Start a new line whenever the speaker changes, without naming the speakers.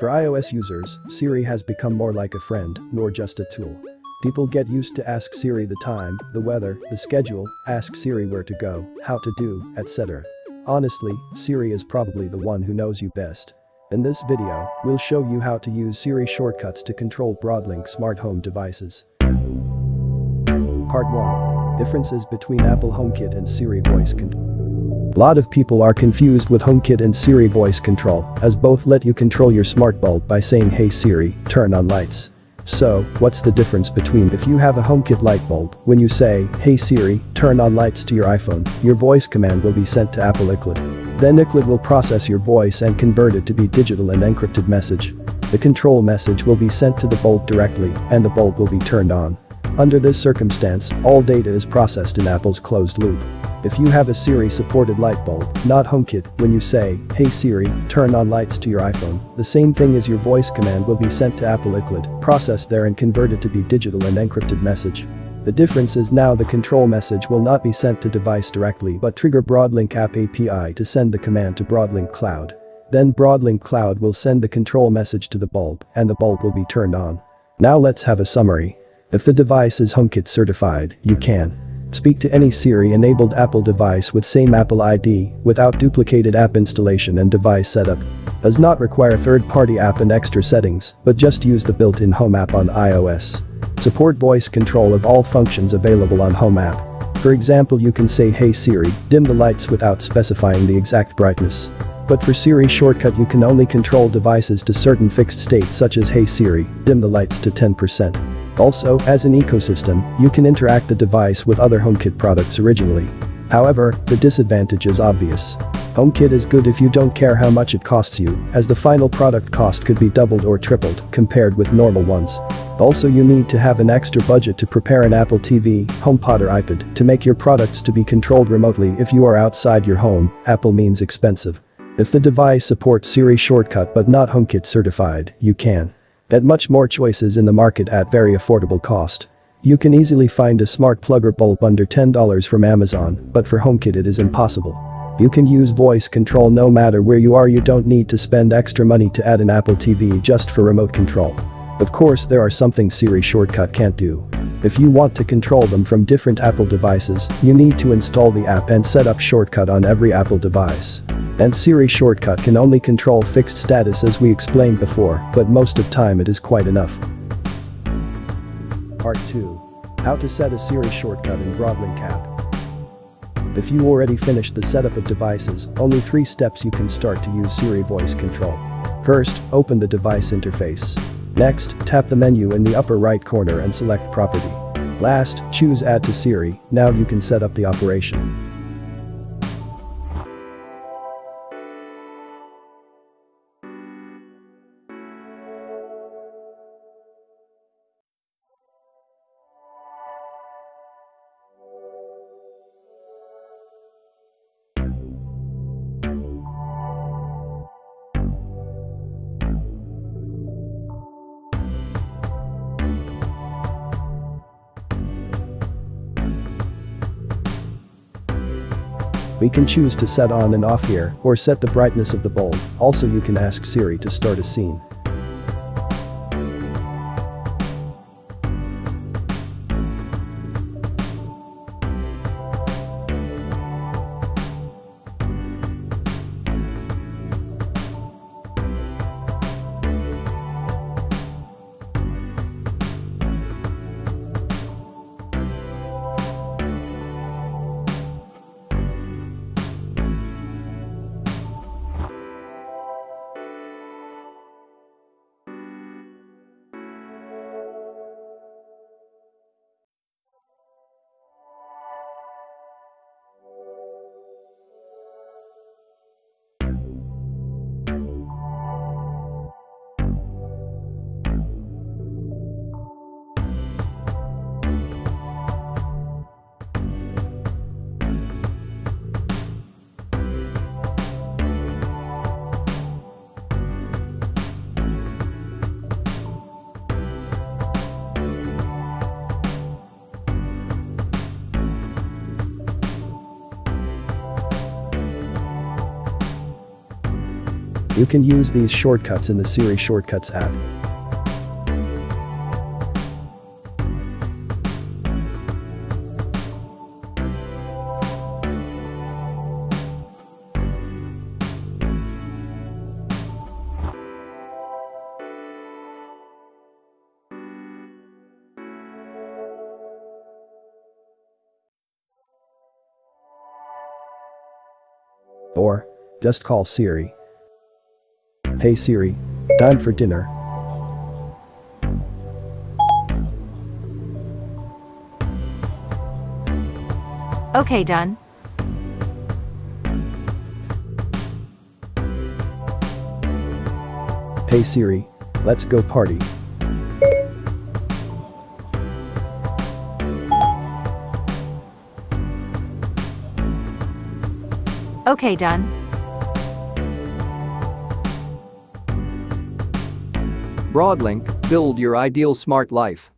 For iOS users, Siri has become more like a friend, nor just a tool. People get used to ask Siri the time, the weather, the schedule, ask Siri where to go, how to do, etc. Honestly, Siri is probably the one who knows you best. In this video, we'll show you how to use Siri shortcuts to control Broadlink smart home devices. Part 1. Differences between Apple HomeKit and Siri voice control. Lot of people are confused with HomeKit and Siri voice control, as both let you control your smart bulb by saying hey Siri, turn on lights. So, what's the difference between if you have a HomeKit light bulb, when you say, hey Siri, turn on lights to your iPhone, your voice command will be sent to Apple iCloud. Then iCloud will process your voice and convert it to be digital and encrypted message. The control message will be sent to the bulb directly and the bulb will be turned on. Under this circumstance, all data is processed in Apple's closed loop. If you have a Siri-supported light bulb, not HomeKit, when you say, hey Siri, turn on lights to your iPhone, the same thing as your voice command will be sent to Apple iCloud, processed there and converted to be digital and encrypted message. The difference is now the control message will not be sent to device directly but trigger Broadlink app API to send the command to Broadlink Cloud. Then Broadlink Cloud will send the control message to the bulb and the bulb will be turned on. Now let's have a summary. If the device is HomeKit certified, you can Speak to any Siri-enabled Apple device with same Apple ID without duplicated app installation and device setup. Does not require third-party app and extra settings, but just use the built-in Home app on iOS. Support voice control of all functions available on Home app. For example you can say hey Siri, dim the lights without specifying the exact brightness. But for Siri shortcut you can only control devices to certain fixed states such as hey Siri, dim the lights to 10%. Also, as an ecosystem, you can interact the device with other HomeKit products originally. However, the disadvantage is obvious. HomeKit is good if you don't care how much it costs you, as the final product cost could be doubled or tripled compared with normal ones. Also you need to have an extra budget to prepare an Apple TV, HomePod or iPad to make your products to be controlled remotely if you are outside your home, Apple means expensive. If the device supports Siri shortcut but not HomeKit certified, you can. Get much more choices in the market at very affordable cost. You can easily find a smart plug or bulb under $10 from Amazon, but for HomeKit it is impossible. You can use voice control no matter where you are you don't need to spend extra money to add an Apple TV just for remote control. Of course there are something Siri shortcut can't do. If you want to control them from different Apple devices, you need to install the app and set up shortcut on every Apple device. And Siri shortcut can only control fixed status as we explained before, but most of time it is quite enough. Part 2. How to set a Siri shortcut in Broadlink app. If you already finished the setup of devices, only three steps you can start to use Siri voice control. First, open the device interface. Next, tap the menu in the upper right corner and select property. Last, choose add to Siri, now you can set up the operation. We can choose to set on and off here or set the brightness of the bulb, also you can ask Siri to start a scene. You can use these shortcuts in the Siri Shortcuts app. Or, just call Siri. Hey Siri, time for dinner.
Okay, done.
Hey Siri, let's go party.
Okay, done.
Broadlink, build your ideal smart life.